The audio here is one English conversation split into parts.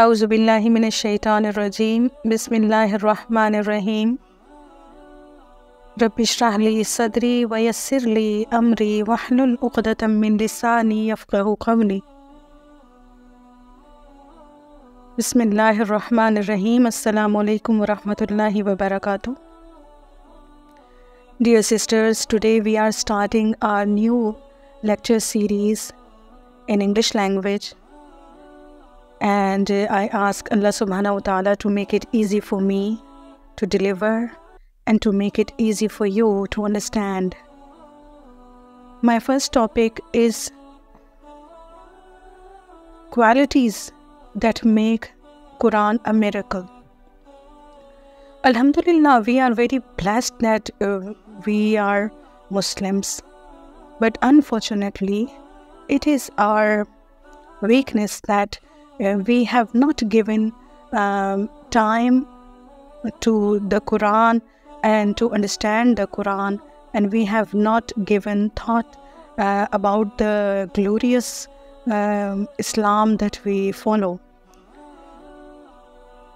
أعوذ بالله من الشيطان الرجيم. بسم الله الرحمن الرحيم. رب اشرح لي صدري ويسر لي أمري واحلل عقدة من لساني يفقه قولي. بسم الله الرحمن الرحيم. السلام عليكم ورحمة الله وبركاته. Dear sisters, today we are starting our new lecture series in English language. And uh, I ask Allah subhanahu wa ta'ala to make it easy for me to deliver and to make it easy for you to understand. My first topic is qualities that make Quran a miracle. Alhamdulillah, we are very blessed that uh, we are Muslims, but unfortunately, it is our weakness that we have not given um, time to the Quran and to understand the Quran, and we have not given thought uh, about the glorious um, Islam that we follow.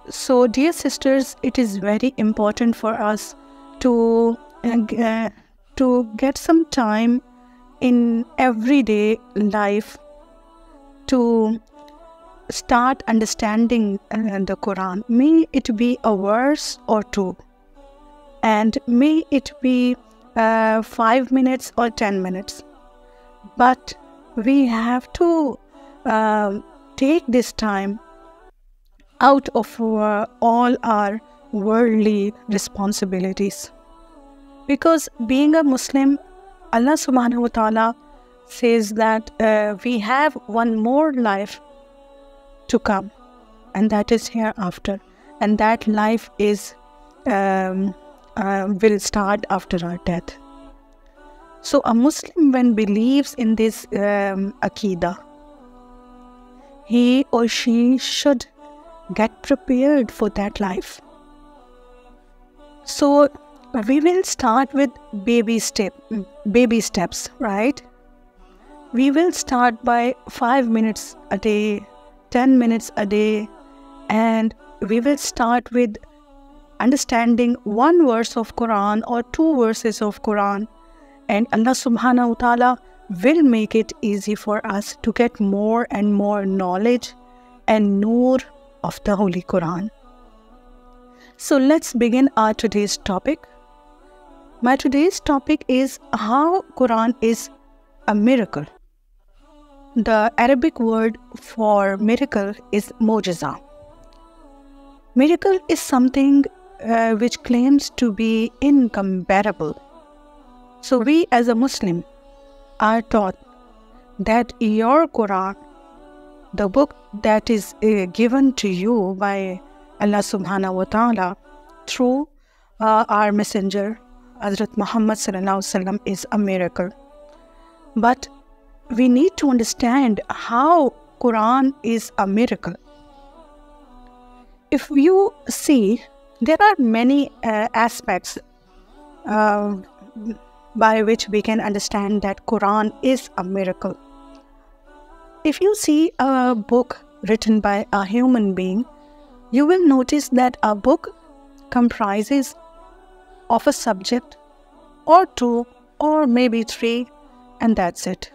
So, dear sisters, it is very important for us to uh, to get some time in everyday life to start understanding uh, the Quran. May it be a verse or two, and may it be uh, five minutes or ten minutes. But we have to uh, take this time out of uh, all our worldly responsibilities. Because being a Muslim, Allah subhanahu wa ta'ala says that uh, we have one more life to come, and that is hereafter. And that life is um, uh, will start after our death. So, a Muslim, when believes in this um, he or she should get prepared for that life. So, we will start with baby step baby steps right we will start by 5 minutes a day 10 minutes a day. And we will start with understanding one verse of quran or two verses of quran. And allah subhanahu wa ta'ala will make it easy for us to get more and more knowledge and nur of the holy quran. So let's begin our today's topic. My today's topic is how Quran is a miracle. The Arabic word for miracle is mojiza. Miracle is something uh, which claims to be incomparable. So we as a Muslim are taught that your Quran, the book that is uh, given to you by Allah subhanahu wa ta'ala through uh, our messenger Hazrat Muhammad sallam, is a miracle. But we need to understand how Quran is a miracle. If you see, there are many uh, aspects uh, by which we can understand that Quran is a miracle. If you see a book written by a human being, you will notice that a book comprises of a subject or two or maybe three and that's it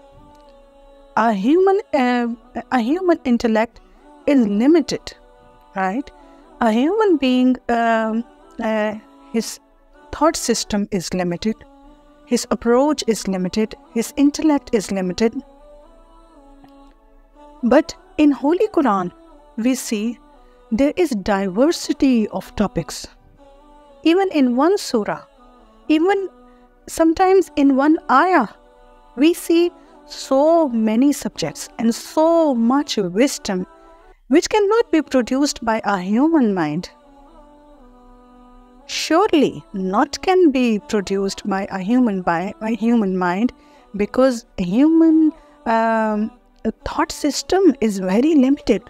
a human uh, a human intellect is limited right? A human being um, uh, his thought system is limited his approach is limited his intellect is limited. But in holy quran we see there is diversity of topics. Even in one surah, even sometimes in one ayah, we see so many subjects and so much wisdom which cannot be produced by a human mind. Surely not can be produced by a human by a human mind because human um, thought system is very limited,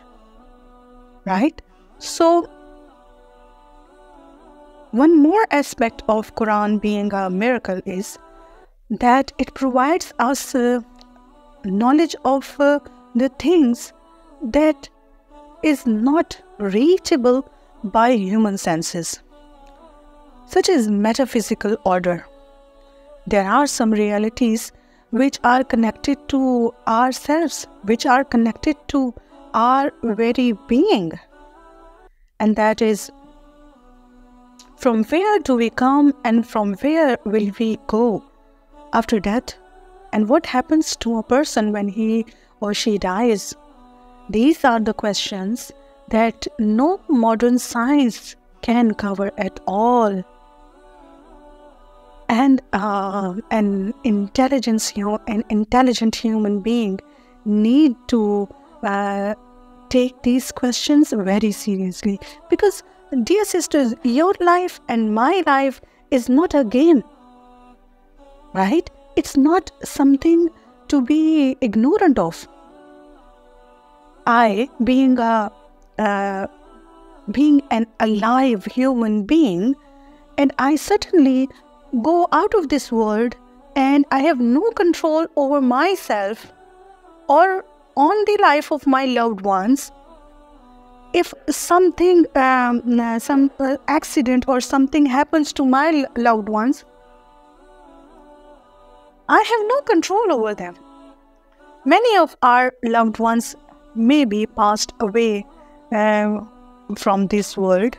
right? So one more aspect of Quran being a miracle is that it provides us uh, knowledge of uh, the things that is not reachable by human senses, such as metaphysical order. There are some realities which are connected to ourselves, which are connected to our very being. And that is from where do we come and from where will we go after death? And what happens to a person when he or she dies? These are the questions that no modern science can cover at all. And uh, an intelligence, you know, an intelligent human being need to uh, take these questions very seriously because, dear sisters, your life and my life is not a game, right? It's not something to be ignorant of. I, being a uh, being an alive human being, and I certainly go out of this world and I have no control over myself or on the life of my loved ones. If something, um, some uh, accident or something happens to my loved ones, I have no control over them. Many of our loved ones may be passed away uh, from this world.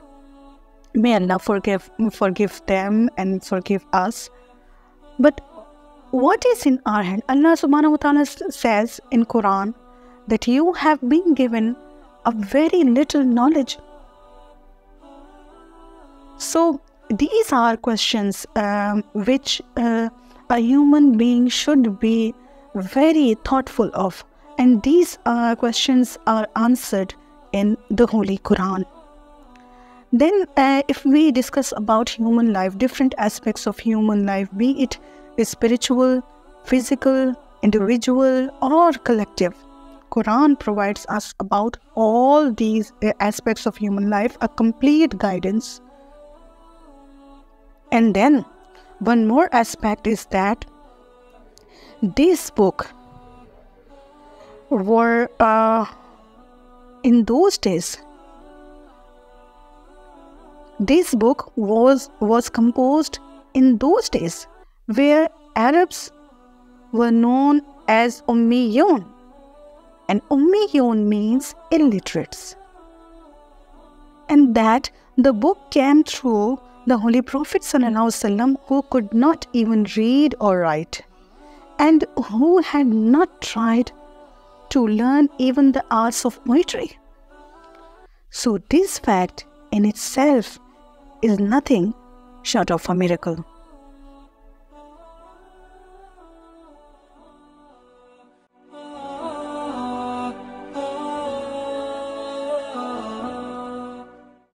May Allah forgive forgive them and forgive us. But what is in our hand? Allah subhanahu wa ta'ala says in Quran that you have been given a very little knowledge. So these are questions um, which uh, a human being should be very thoughtful of and these uh, questions are answered in the Holy Quran. Then, uh, if we discuss about human life, different aspects of human life, be it spiritual, physical, individual, or collective, Quran provides us about all these uh, aspects of human life a complete guidance. And then, one more aspect is that this book were uh, in those days this book was was composed in those days where arabs were known as ummiyun and ummiyun means illiterates. And that the book came through the holy prophet who could not even read or write and who had not tried to learn even the arts of poetry. So, this fact in itself is nothing short of a miracle.